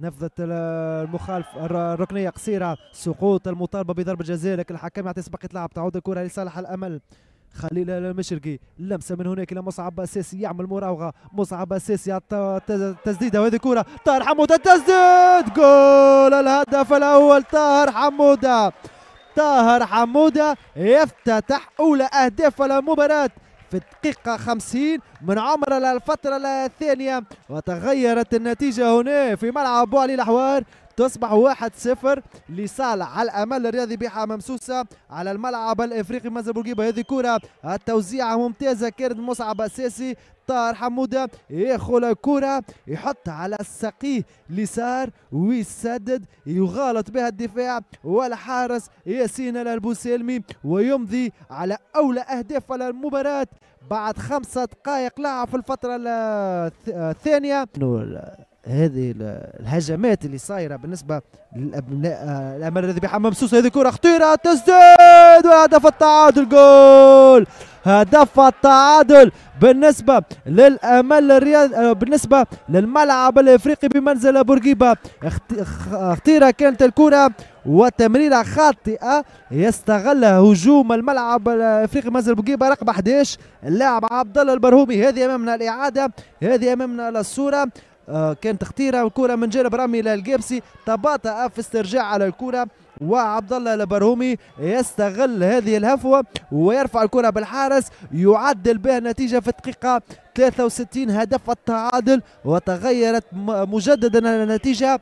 نفذت المخالف الركنية قصيرة سقوط المطالبة بضربه جزاء لكن الحكم يعطي سبقيه لعب تعود الكرة لصالح الأمل. خليل المشرقي لمسة من هناك إلى مصعب اساسي يعمل مراوغة. مصعب اساسي تسديدة. وهذه كره طاهر حمودة تسديد. جول! الهدف الأول طاهر حمودة. طاهر حمودة يفتتح أولى أهداف المباراه في الدقيقة 50 من عمر الفترة الثانية وتغيرت النتيجة هنا في ملعب بوعلي الأحوار تصبح 1-0 لصالح الأمل الرياضي بحا ممسوسه على الملعب الإفريقي بورقيبه هذه كرة التوزيعه ممتازة. كانت مصعب اساسي طاهر حمودة ياخذ الكرة يحط على السقيه اليسار ويسدد يغالط بها الدفاع والحارس ياسين البوسلمي ويمضي على أولى أهداف المباراة بعد خمسة دقائق لعب في الفترة الثانية. هذه الهجمات اللي صايرة بالنسبة للأبناء الأمل الذي بحمام ممسوس هذه كرة خطيرة. تسديد وهدف التعادل جول! هدف التعادل بالنسبة للأمل الرياض آه، بالنسبة للملعب الإفريقي بمنزل بورقيبة. خطيرة كانت الكرة وتمريرة خاطئة يستغل هجوم الملعب الإفريقي منزل بورقيبة. رقم 11 اللاعب عبد الله البرهومي. هذه أمامنا الإعادة هذه أمامنا الصورة. آه، كانت خطيره الكرة من جانب رامي للجيبسي تباطأ في استرجاع على الكرة وعبد الله البرهومي يستغل هذه الهفوة ويرفع الكرة بالحارس. يعدل بها النتيجة في الدقيقة 63 هدف التعادل وتغيرت مجددا النتيجة.